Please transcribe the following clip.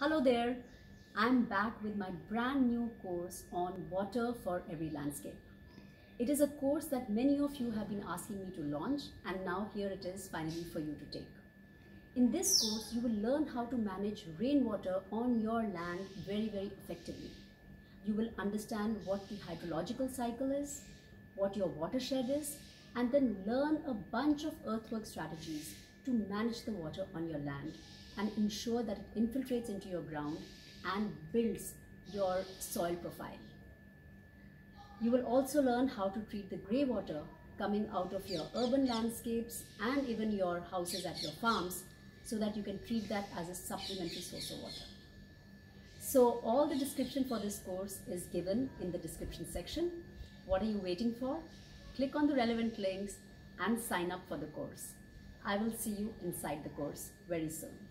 Hello there, I'm back with my brand new course on water for every landscape. It is a course that many of you have been asking me to launch and now here it is finally for you to take. In this course, you will learn how to manage rainwater on your land very, very effectively. You will understand what the hydrological cycle is, what your watershed is, and then learn a bunch of earthwork strategies to manage the water on your land and ensure that it infiltrates into your ground and builds your soil profile. You will also learn how to treat the grey water coming out of your urban landscapes and even your houses at your farms so that you can treat that as a supplementary source of water. So all the description for this course is given in the description section. What are you waiting for? Click on the relevant links and sign up for the course. I will see you inside the course very soon.